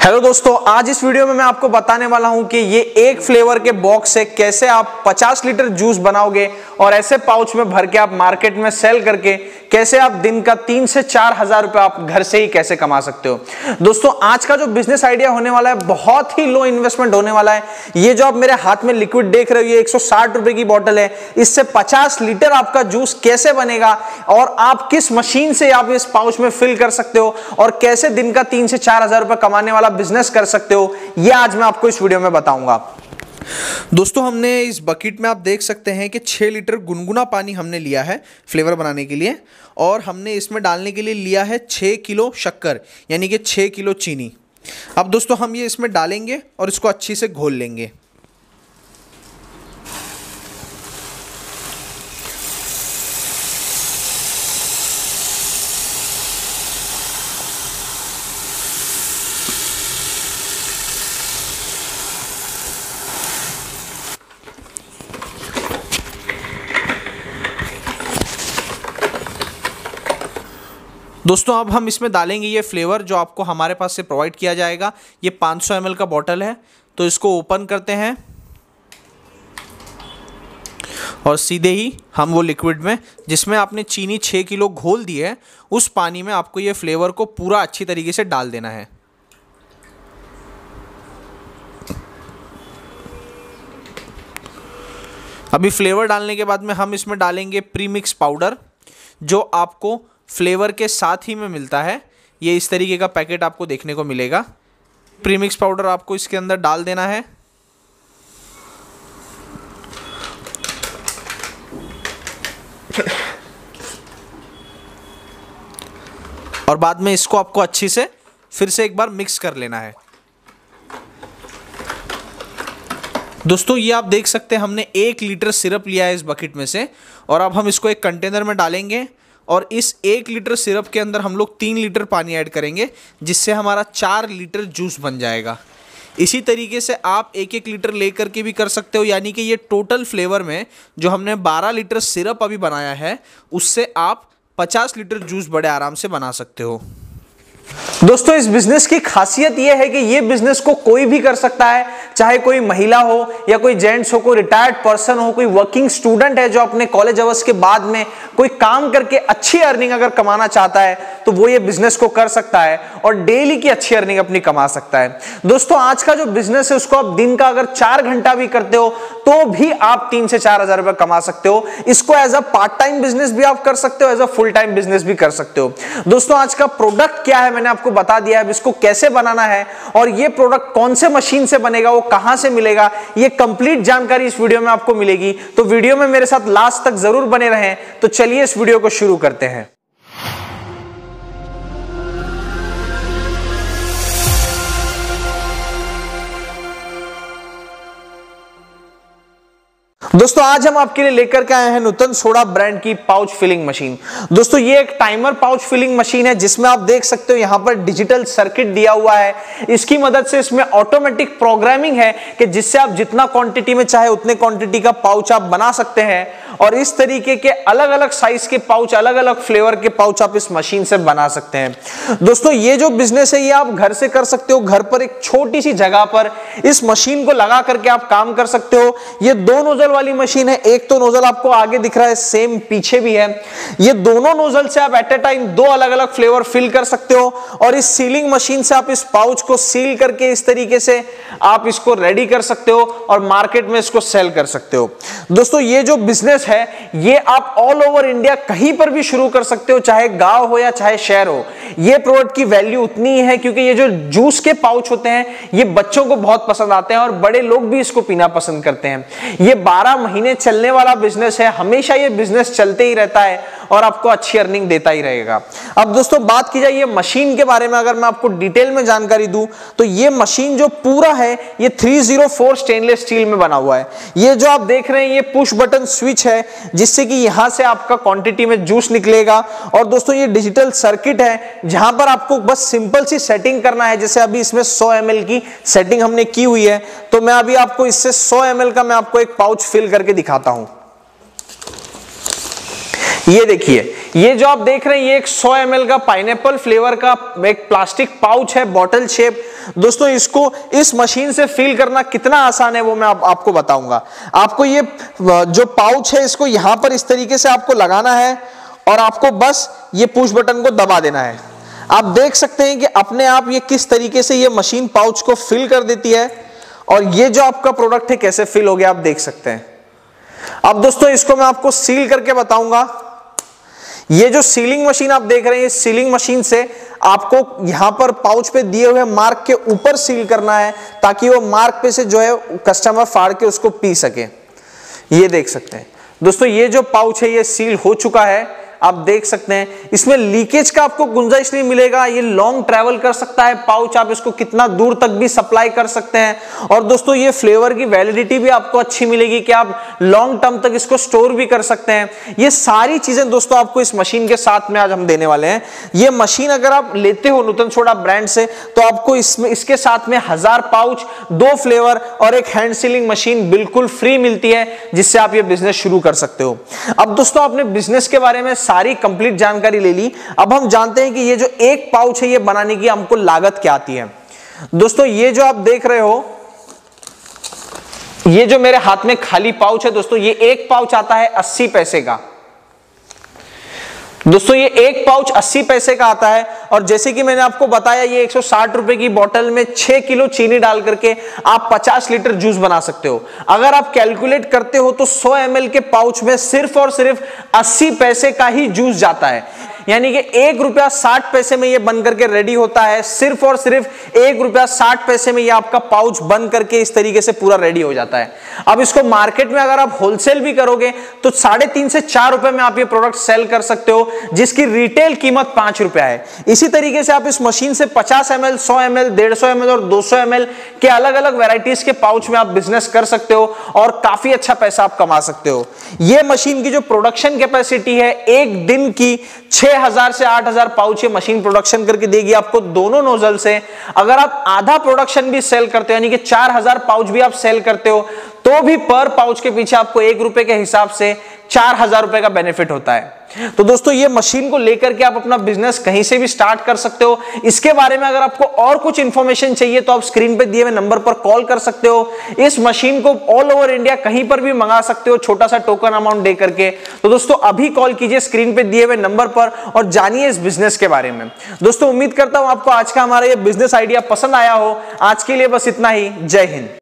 Hello hello दोस्तों, आज इस वीडियो में मैं आपको बताने वाला हूँ कि ये एक फ्लेवर के बॉक्स से कैसे आप 50 लीटर जूस बनाओगे और ऐसे पाउच में भर के आप मार्केट में सेल करके कैसे आप दिन का तीन से चार हज़ार रुपए आप घर से ही कैसे कमा सकते हो। दोस्तों, आज का जो बिज़नेस आइडिया होने वाला है, बहुत ही लो इन्वेस्टमेंट होने वाला है। ये जो आप मेरे हाथ में लिक्विड देख रहे हो, ये एक रुपए की बॉटल है। इससे पचास लीटर आपका जूस कैसे बनेगा और आप किस मशीन से आप इस पाउच में फिल कर सकते हो और कैसे दिन का तीन से चार हज़ार रुपए कमाने वाला बिज़नेस कर सकते हो। यह आज मैं आपको इस वीडियो में बताऊँगा। दोस्तों, हमने इस बकेट में आप देख सकते हैं कि छः लीटर गुनगुना पानी हमने लिया है फ्लेवर बनाने के लिए और हमने इसमें डालने के लिए लिया है छः किलो शक्कर, यानी कि छः किलो चीनी। अब दोस्तों, हम ये इसमें डालेंगे और इसको अच्छी से घोल लेंगे। दोस्तों, अब हम इसमें डालेंगे ये फ्लेवर जो आपको हमारे पास से प्रोवाइड किया जाएगा। ये 500 सौ का बॉटल है। तो इसको ओपन करते हैं। और सीधे ही हम वो लिक्विड में, जिसमें आपने चीनी छः किलो घोल दी है, उस पानी में आपको ये फ्लेवर को पूरा अच्छी तरीके से डाल देना है। अभी फ्लेवर डालने के बाद में हम इसमें डालेंगे प्रीमिक्स पाउडर जो आपको फ्लेवर के साथ ही में मिलता है। ये इस तरीके का पैकेट आपको देखने को मिलेगा। प्रीमिक्स पाउडर आपको इसके अंदर डाल देना है। और बाद में इसको आपको अच्छी से फिर से एक बार मिक्स कर लेना है। दोस्तों, ये आप देख सकते हैं, हमने एक लीटर सिरप लिया है इस बकेट में से। और अब हम इसको एक कंटेनर में डालेंगे। और इस एक लीटर सिरप के अंदर हम लोग तीन लीटर पानी ऐड करेंगे, जिससे हमारा चार लीटर जूस बन जाएगा। इसी तरीके से आप एक एक लीटर लेकर के भी कर सकते हो, यानी कि ये टोटल फ्लेवर में जो हमने 12 लीटर सिरप अभी बनाया है, उससे आप 50 लीटर जूस बड़े आराम से बना सकते हो। दोस्तों, इस बिज़नेस की खासियत यह है कि ये बिज़नेस को कोई भी कर सकता है, चाहे कोई महिला हो या कोई जेंट्स हो, कोई रिटायर्ड पर्सन हो, कोई वर्किंग स्टूडेंट है जो अपने कॉलेज अवर्स के बाद में कोई काम करके अच्छी अर्निंग अगर कमाना चाहता है तो वो ये बिज़नेस को कर सकता है और डेली की अच्छी अर्निंग अपनी कमा सकता है। दोस्तों, आज का जो बिज़नेस है, उसको आप दिन का अगर चार घंटा भी करते हो तो भी आप तीन से चार हज़ार रुपए कमा सकते हो। इसको as a part time business भी आप कर सकते हो as a full time business भी कर सकते हो। दोस्तों, आज का प्रोडक्ट क्या है, मैंने आपको बता दिया है। इसको कैसे बनाना है और ये प्रोडक्ट कौन से मशीन से बनेगा, वो कहाँ से मिलेगा, ये कंप्लीट जानकारी इस वीडियो में आपको मिलेगी। तो वीडियो में मेरे साथ लास्ट तक ज़रूर बने रहें। तो चलिए इस वीडियो को शुरू करते हैं। दोस्तों, आज हम आपके लिए लेकर के आए हैं नूतन सोडा ब्रांड की पाउच फिलिंग मशीन। दोस्तों, ये एक टाइमर पाउच फिलिंग मशीन है, जिसमें आप देख सकते हो यहाँ पर डिजिटल सर्किट दिया हुआ है। इसकी मदद से इसमें ऑटोमेटिक प्रोग्रामिंग है कि जिससे आप जितना क्वांटिटी में चाहे उतने क्वांटिटी का पाउच आप बना सकते हैं। और इस तरीके के अलग अलग साइज़ के पाउच अलग अलग फ्लेवर के पाउच आप इस मशीन से बना सकते हैं। दोस्तों, ये जो बिज़नेस है, ये आप घर से कर सकते हो। घर पर एक छोटी सी जगह पर इस मशीन को लगा करके आप काम कर सकते हो। ये दो नोजल वाली मशीन है, एक तो नोजल आपको आगे दिख रहा है सेम पीछे भी है। ये दोनों नोजल से आप एट ए टाइम दो अलग अलग फ्लेवर फिल कर सकते हो और इस सीलिंग मशीन से आप इस पाउच को सील करके इस तरीके से आप इसको रेडी कर सकते हो और मार्केट में इसको सेल कर सकते हो। दोस्तों, ये जो बिज़नेस है, ये आप ऑल ओवर इंडिया कहीं पर भी शुरू कर सकते हो, चाहे गाँव हो या चाहे शहर हो। ये प्रोडक्ट की वैल्यू उतनी है क्योंकि ये जो जूस के पाउच होते हैं, ये बच्चों को बहुत पसंद आते हैं और बड़े लोग भी इसको पीना पसंद करते हैं। ये 12 महीने चलने वाला बिज़नेस है, हमेशा ये बिज़नेस चलते ही रहता है। और आपको अच्छी अर्निंग देता ही रहेगा। अब दोस्तों, बात की जाए ये मशीन के बारे में, अगर मैं आपको डिटेल में जानकारी दूँ तो ये मशीन जो पूरा है, ये 304 स्टेनलेस स्टील में बना हुआ है। ये जो आप देख रहे हैं, ये पुश बटन स्विच है, जिससे कि यहाँ से आपका क्वांटिटी में जूस निकलेगा। और दोस्तों, ये डिजिटल सर्किट है, जहाँ पर आपको बस सिंपल सी सेटिंग करना है, जैसे अभी इसमें 100 एम की सेटिंग हमने की हुई है। तो मैं अभी आपको इससे 100 एम का मैं आपको एक पाउच फिल करके दिखाता हूँ। ये देखिए ये जो आप देख रहे हैं ये एक 100 एम का पाइनएप्पल फ्लेवर का एक प्लास्टिक पाउच है बॉटल शेप दोस्तों इसको इस मशीन से फिल करना कितना आसान है वो मैं आप, आपको बताऊँगा। आपको ये जो पाउच है इसको यहाँ पर इस तरीके से आपको लगाना है और आपको बस ये पुश बटन को दबा देना है। आप देख सकते हैं कि अपने आप ये किस तरीके से ये मशीन पाउच को फिल कर देती है और ये जो आपका प्रोडक्ट है कैसे फिल हो गया आप देख सकते हैं। अब दोस्तों इसको मैं आपको सील करके बताऊँगा। ये जो सीलिंग मशीन आप देख रहे हैं सीलिंग मशीन से आपको यहाँ पर पाउच पे दिए हुए मार्क के ऊपर सील करना है, ताकि वो मार्क पे से जो है कस्टमर फाड़ के उसको पी सके। ये देख सकते हैं। दोस्तों, ये जो पाउच है, ये सील हो चुका है। आप देख सकते हैं। इसमें लीकेज का आपको गुंजाइश नहीं मिलेगा। ये लॉन्ग ट्रेवल कर सकता है। पाउच आप इसको कितना दूर तक भी सप्लाई कर सकते हैं। और दोस्तों, ये फ्लेवर की वैलिडिटी भी आपको अच्छी मिलेगी कि आप लॉन्ग टर्म तक इसको स्टोर भी कर सकते हैं। ये सारी चीज़ें दोस्तों आपको इस मशीन के साथ में आज हम देने वाले हैं। ये मशीन अगर आप लेते हो नूतन छोड़ा ब्रांड से तो आपको इसमें, इसके साथ में हज़ार पाउच दो फ्लेवर और एक हैंड सीलिंग मशीन बिल्कुल फ्री मिलती है, जिससे आप ये बिज़नेस शुरू कर सकते हो। अब दोस्तों, आपने बिज़नेस के बारे में सारी कंप्लीट जानकारी ले ली। अब हम जानते हैं कि ये जो एक पाउच है, ये बनाने की हमको लागत क्या आती है। दोस्तों, ये जो आप देख रहे हो, ये जो मेरे हाथ में खाली पाउच है, दोस्तों, ये एक पाउच आता है अस्सी पैसे का। दोस्तों, ये एक पाउच 80 पैसे का आता है। और जैसे कि मैंने आपको बताया, ये 160 रुपए की बोतल में 6 किलो चीनी डाल करके आप 50 लीटर जूस बना सकते हो। अगर आप कैलकुलेट करते हो तो 100 एम के पाउच में सिर्फ़ और सिर्फ़ 80 पैसे का ही जूस जाता है। यानी कि एक रुपया साठ पैसे में ये बन करके रेडी होता है। सिर्फ़ और सिर्फ़ एक रुपया साठ पैसे में ये आपका पाउच बन करके इस तरीके से पूरा रेडी हो जाता है। अब इसको मार्केट में अगर आप होलसेल भी करोगे तो साढ़े तीन से चार रुपए में आप ये प्रोडक्ट सेल कर सकते हो, जिसकी रिटेल कीमत पाँच रुपया है। इसी तरीके से आप इस मशीन से पचास एम एल सौ एम एल डेढ़ और दो सौ एम एल के अलग अलग वेराइटीज के पाउच में आप बिज़नेस कर सकते हो और काफ़ी अच्छा पैसा आप कमा सकते हो। ये मशीन की जो प्रोडक्शन कैपेसिटी है, एक दिन की छह हज़ार से आठ हज़ार पाउच ये मशीन प्रोडक्शन करके देगी आपको दोनों नोजल से। अगर आप आधा प्रोडक्शन भी सेल करते हो, यानी कि चार हज़ार पाउच भी आप सेल करते हो तो भी पर पाउच के पीछे आपको एक रुपए के हिसाब से चार हज़ार रुपए का बेनिफिट होता है। तो दोस्तों, ये मशीन को लेकर के आप अपना बिज़नेस कहीं से भी स्टार्ट कर सकते हो। इसके बारे में अगर आपको और कुछ इंफॉर्मेशन चाहिए तो आप स्क्रीन पे दिए हुए नंबर पर कॉल कर सकते हो। इस मशीन को ऑल ओवर इंडिया कहीं पर भी मंगा सकते हो छोटा सा टोकन अमाउंट दे करके। तो दोस्तों, अभी कॉल कीजिए स्क्रीन पे दिए हुए नंबर पर और जानिए इस बिज़नेस के बारे में। दोस्तों, उम्मीद करता हूँ आपको आज का हमारा ये बिज़नेस आइडिया पसंद आया हो। आज के लिए बस इतना ही। जय हिंद।